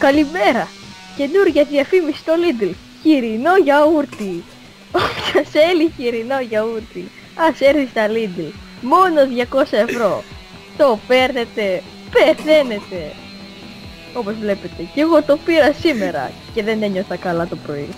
Καλημέρα. Καινούργια διαφήμιση στο Lidl. Χοιρινό γιαούρτι. Όποιος θέλει χοιρινό γιαούρτι. Ας έρθει στα Lidl. Μόνο 200 ευρώ. Το παίρνετε. Πεθαίνετε. Όπως βλέπετε. Και εγώ το πήρα σήμερα. Και δεν ένιωθα καλά το πρωί.